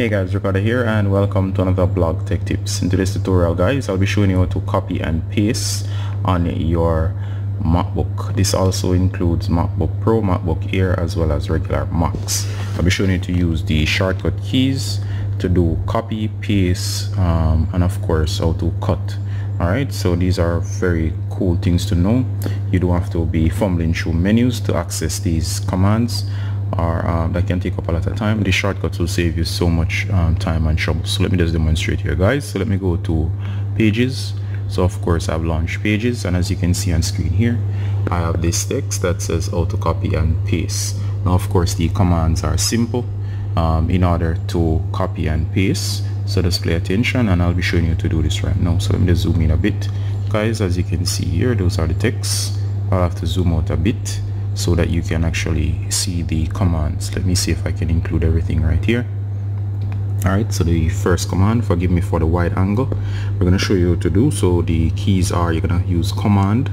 Hey guys, Ricardo here and welcome to another blog tech tips. In today's tutorial guys, I'll be showing you how to copy and paste on your MacBook. This also includes MacBook Pro, MacBook Air as well as regular Macs. I'll be showing you to use the shortcut keys to do copy, paste um, and of course how to cut. Alright, so these are very cool things to know. You don't have to be fumbling through menus to access these commands uh, that can take up a lot of time. The shortcuts will save you so much um, time and trouble. So let me just demonstrate here guys. So let me go to pages. So of course I've launched pages. And as you can see on screen here I have this text that says how to copy and paste. Now of course the commands are simple um, in order to copy and paste. So just pay attention and I'll be showing you to do this right now. So let me just zoom in a bit. Guys as you can see here those are the texts. I'll have to zoom out a bit so that you can actually see the commands. Let me see if I can include everything right here. Alright so the first command forgive me for the wide angle. We're going to show you what to do. So the keys are you're going to use command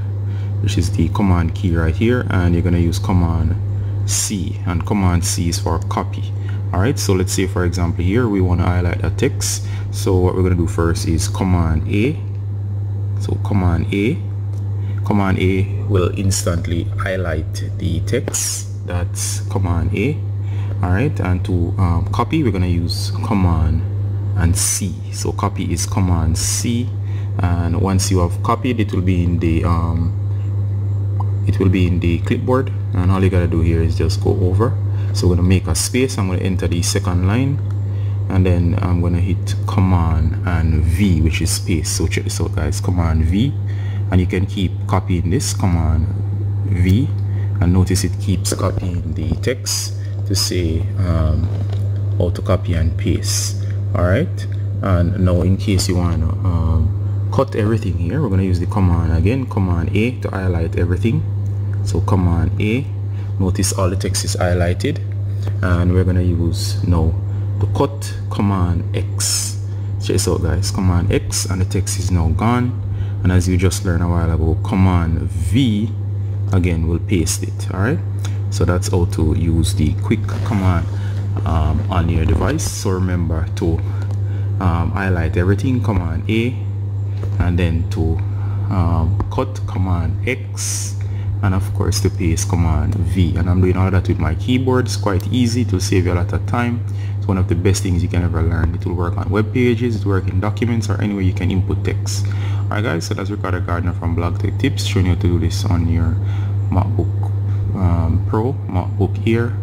which is the command key right here and you're going to use command C. And command C is for copy. Alright so let's say for example here we want to highlight a text. So what we're going to do first is command A. So command A command A will instantly highlight the text. That's command A. Alright and to um, copy we're gonna use command and C. So copy is command C and once you have copied it will be in the um, it will be in the clipboard and all you gotta do here is just go over. So we're gonna make a space I'm gonna enter the second line and then I'm gonna hit command and V which is space. So check this out guys. Command V and you can keep copying this command V and notice it keeps copying the text to say um, how to copy and paste. Alright? And now in case you want to um, cut everything here we're going to use the command again command A to highlight everything. So command A notice all the text is highlighted. And we're going to use now to cut command X. Check this out guys. Command X and the text is now gone and as you just learned a while ago command V again will paste it alright so that's how to use the quick command um, on your device. So remember to um, highlight everything command A and then to um, cut command X and of course to paste command V. And I'm doing all that with my keyboard it's quite easy. To save you a lot of time. It's one of the best things you can ever learn. It will work on web pages. It will work in documents or anywhere you can input text alright guys so that's Ricardo Gardener from Blog Tech Tips showing you how to do this on your MacBook um, Pro, MacBook Air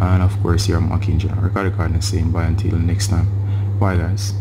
and of course your Mac in general. Ricardo Gardener saying bye until next time. Bye guys.